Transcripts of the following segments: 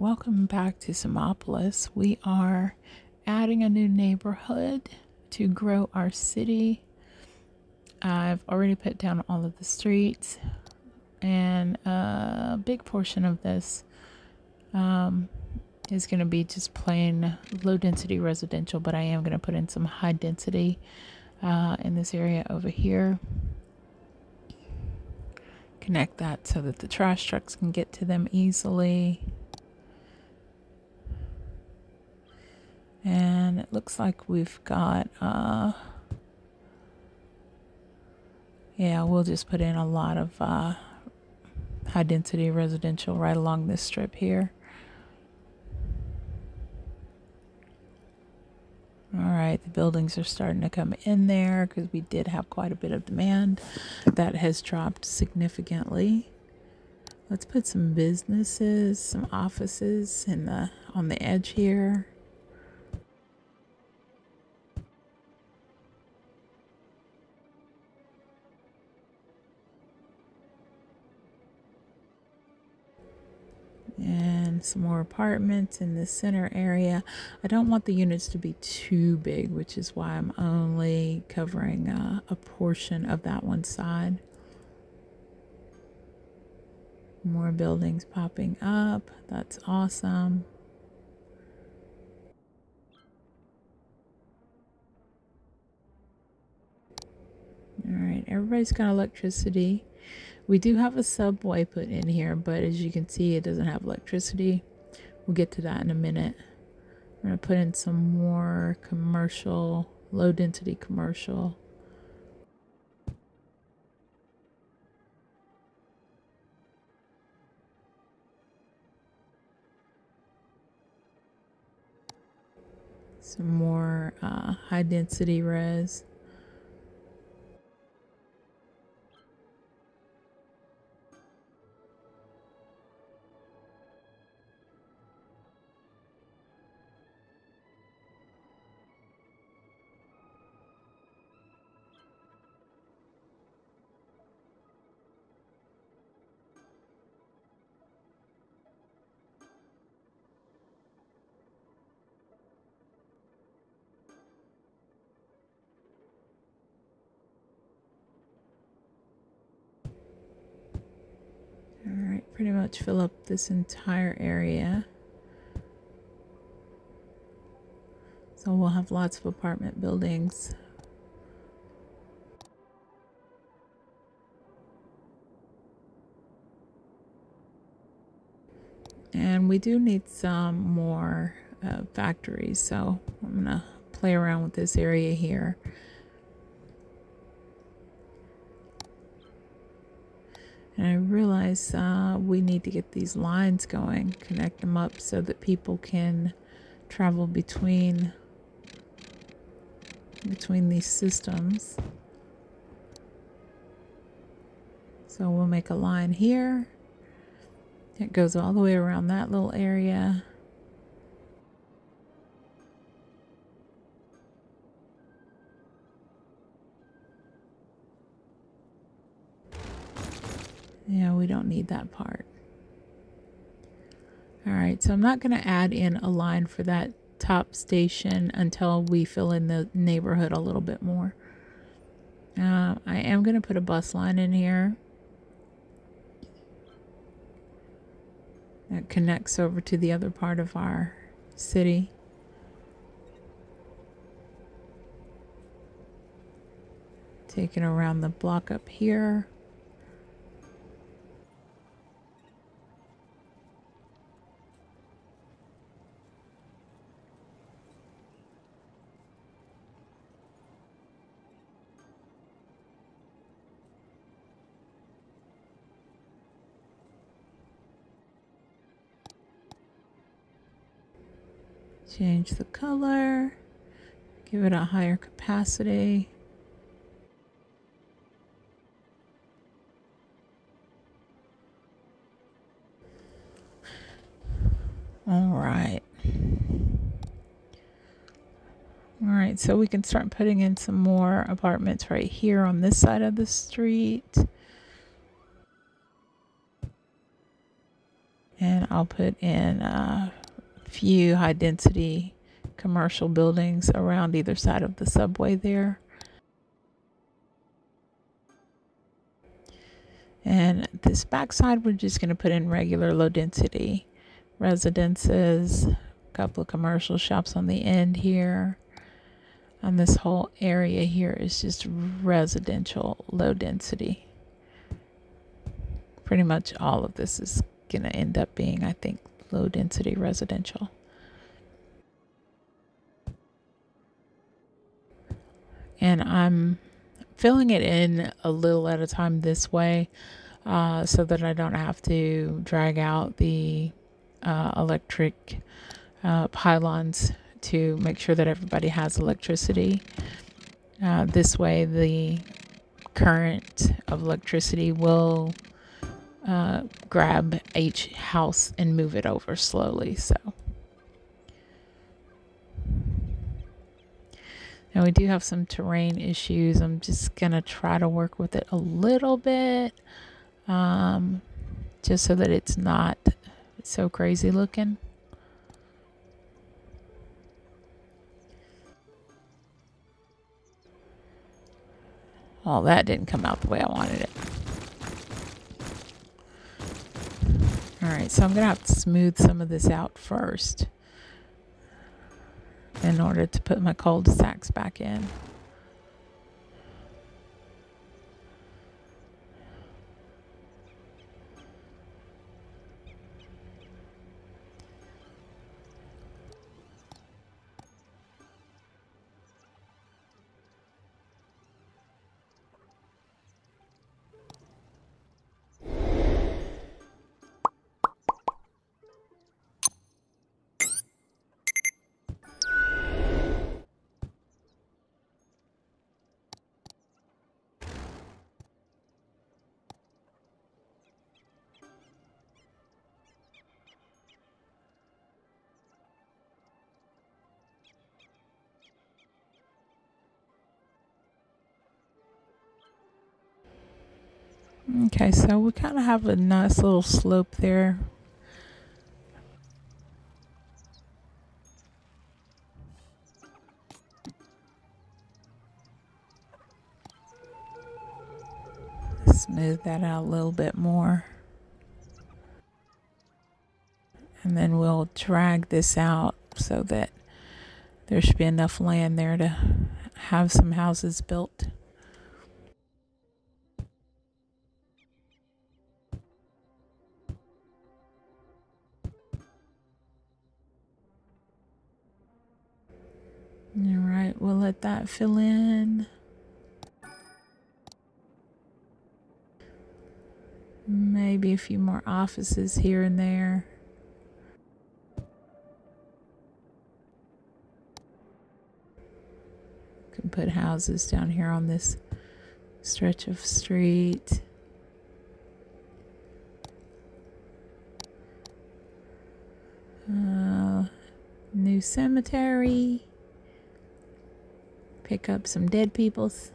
welcome back to Simopolis. We are adding a new neighborhood to grow our city. I've already put down all of the streets, and a big portion of this um, is going to be just plain low density residential, but I am going to put in some high density uh, in this area over here. Connect that so that the trash trucks can get to them easily. And it looks like we've got, uh, yeah, we'll just put in a lot of uh, high density residential right along this strip here. All right, the buildings are starting to come in there because we did have quite a bit of demand. That has dropped significantly. Let's put some businesses, some offices in the on the edge here. Some more apartments in the center area. I don't want the units to be too big, which is why I'm only covering uh, a portion of that one side. More buildings popping up. That's awesome. All right, everybody's got electricity. We do have a subway put in here, but as you can see, it doesn't have electricity. We'll get to that in a minute. I'm going to put in some more commercial, low density commercial. Some more uh, high density res. Pretty much fill up this entire area. So we'll have lots of apartment buildings. And we do need some more uh, factories, so I'm to play around with this area here. And I realize uh, we need to get these lines going, connect them up so that people can travel between between these systems. So we'll make a line here. It goes all the way around that little area. Yeah, we don't need that part. All right, so I'm not going to add in a line for that top station until we fill in the neighborhood a little bit more. Uh, I am going to put a bus line in here. That connects over to the other part of our city. Taking around the block up here. Change the color, give it a higher capacity. All right. All right, so we can start putting in some more apartments right here on this side of the street. And I'll put in a few high density commercial buildings around either side of the subway there. And this backside, we're just going to put in regular low density residences, a couple of commercial shops on the end here. And this whole area here is just residential low density. Pretty much all of this is going to end up being, I think, low density residential. And I'm filling it in a little at a time this way uh, so that I don't have to drag out the uh, electric uh, pylons to make sure that everybody has electricity. Uh, this way, the current of electricity will uh, grab each house and move it over slowly. So. Now we do have some terrain issues. I'm just going to try to work with it a little bit um, just so that it's not so crazy looking. Oh, that didn't come out the way I wanted it. Alright, so I'm going to have to smooth some of this out first in order to put my cul-de-sacs back in. Okay, so we kind of have a nice little slope there. Smooth that out a little bit more. And then we'll drag this out so that there should be enough land there to have some houses built. Right, we'll let that fill in. Maybe a few more offices here and there. Can put houses down here on this stretch of street. Uh, new cemetery pick up some dead peoples.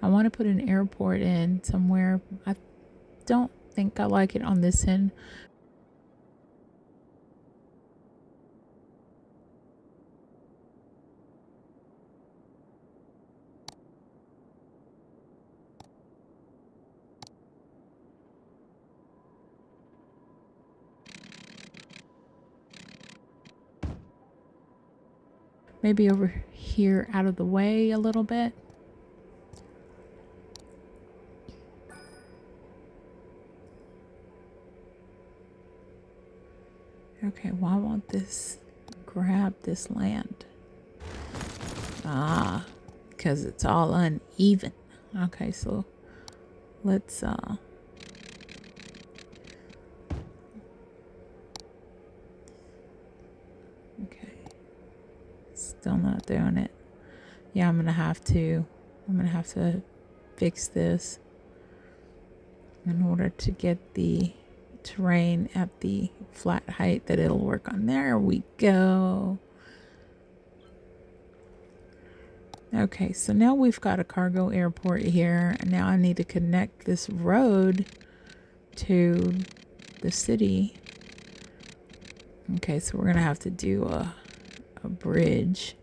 I want to put an airport in somewhere. I don't think I like it on this end, maybe over here out of the way a little bit. Okay, why won't this grab this land? Ah, because it's all uneven. Okay, so let's uh Still not doing it. Yeah, I'm to have to. I'm to have to fix this in order to get the terrain at the flat height that it'll work on. There we go. Okay, so now we've got a cargo airport here. And now I need to connect this road to the city. Okay, so we're going to have to do a, a bridge.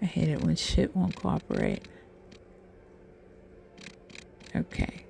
I hate it when shit won't cooperate. Okay.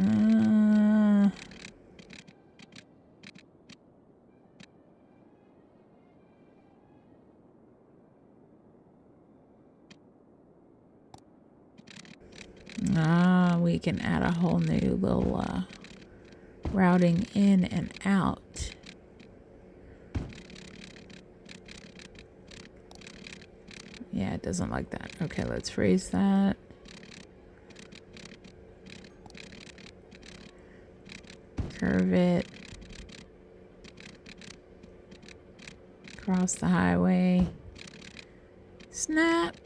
Uh, ah, can add a whole new little uh, routing in and out. Yeah, it doesn't like that. Okay, let's raise that. Curve it. Cross the highway. Snap.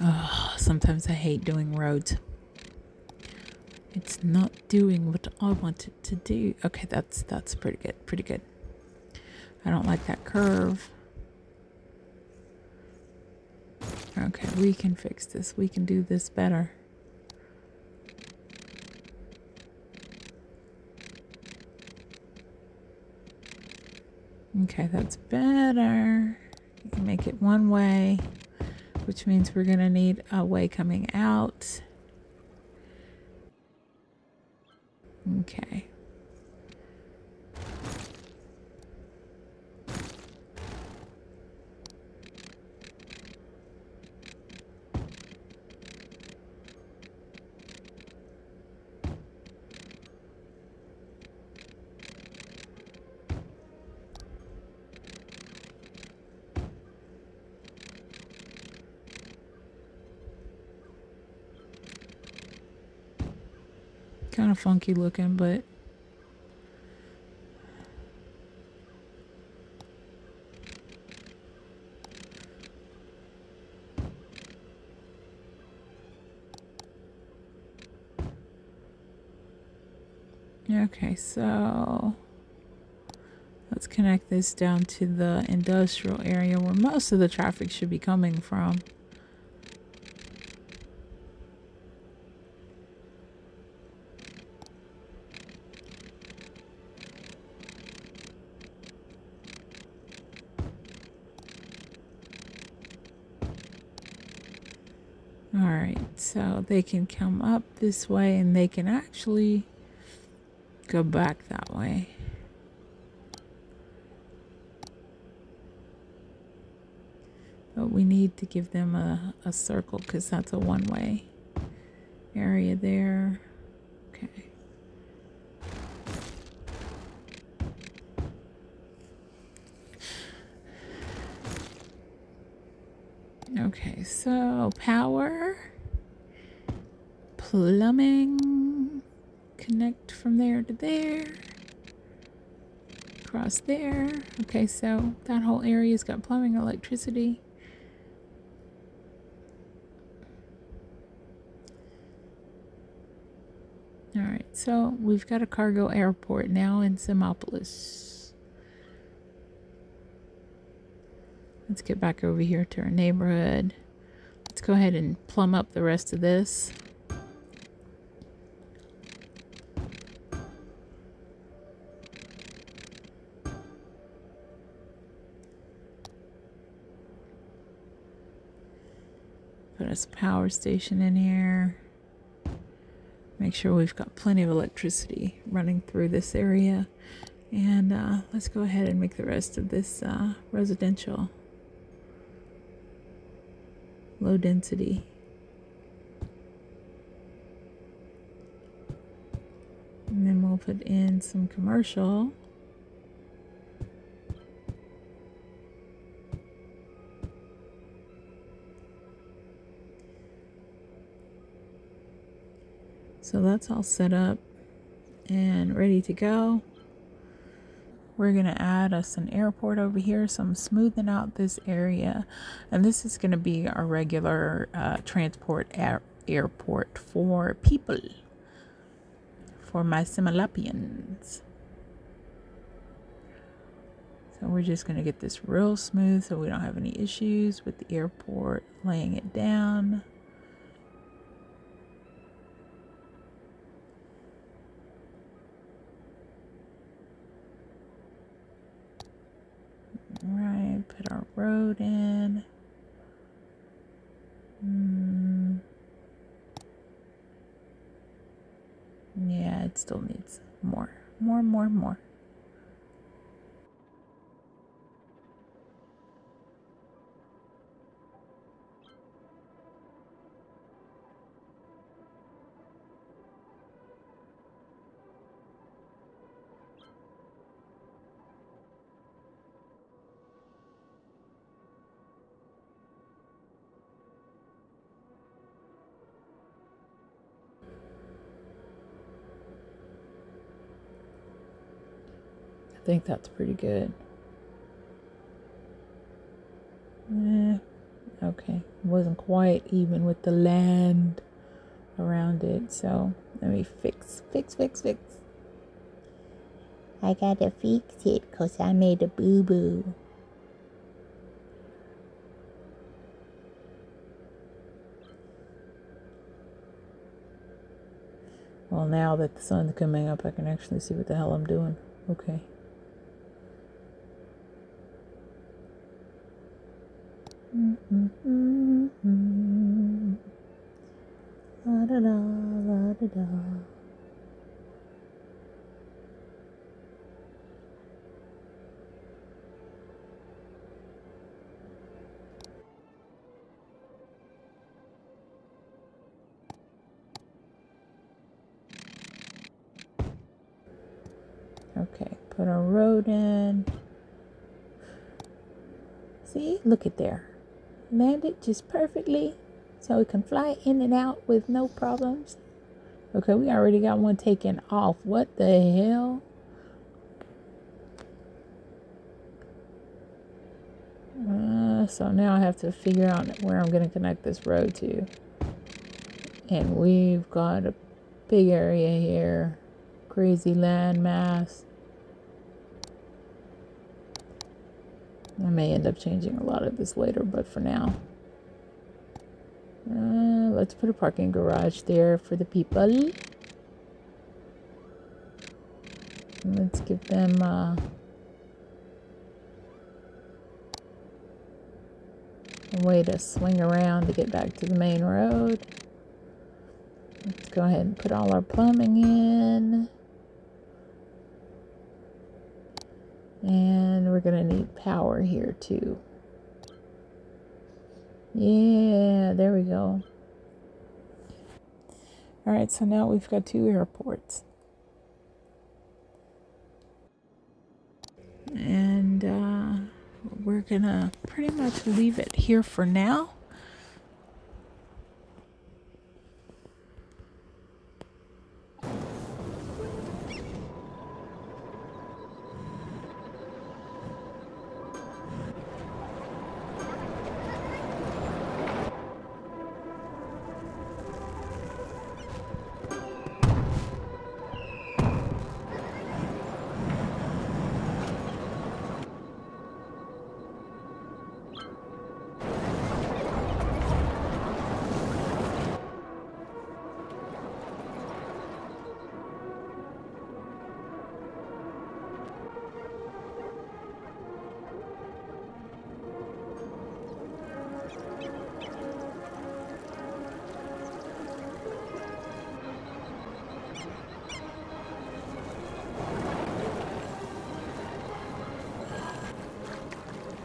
Oh, sometimes I hate doing roads. It's not doing what I want it to do. Okay, that's that's pretty good. Pretty good. I don't like that curve. Okay, we can fix this. We can do this better. Okay, that's better. You can make it one way which means we're going to need a way coming out. Okay. Kind of funky looking, but Okay, so let's connect this down to the industrial area where most of the traffic should be coming from. So they can come up this way and they can actually go back that way. But we need to give them a, a circle because that's a one-way area there. Okay. Okay, so power plumbing. Connect from there to there. Across there. Okay, so that whole area's got plumbing, electricity. Alright, so we've got a cargo airport now in Simopolis. Let's get back over here to our neighborhood. Let's go ahead and plumb up the rest of this. Us a power station in here. Make sure we've got plenty of electricity running through this area. And uh, let's go ahead and make the rest of this uh, residential. Low density. And then we'll put in some commercial. So that's all set up and ready to go. We're going to add us an airport over here. So I'm smoothing out this area. And this is going to be our regular uh, transport air airport for people. For my Simalapians. So we're just going to get this real smooth so we don't have any issues with the airport laying it down. Right, put our road in. Mm. Yeah, it still needs more, more, more, more. Think that's pretty good. Eh, okay, wasn't quite even with the land around it, so let me fix, fix, fix, fix. I gotta fix it because I made a boo boo. Well, now that the sun's coming up, I can actually see what the hell I'm doing. Okay. Okay, put a road in. See, look at there land it just perfectly so it can fly in and out with no problems. Okay, we already got one taken off. What the hell? Uh, so now I have to figure out where I'm going to connect this road to. And we've got a big area here. Crazy land I may end up changing a lot of this later, but for now. Uh, let's put a parking garage there for the people. Let's give them uh, a way to swing around to get back to the main road. Let's go ahead and put all our plumbing in. And we're going to need power here too. Yeah, there we go. All right, so now we've got two airports. And uh, we're going to pretty much leave it here for now.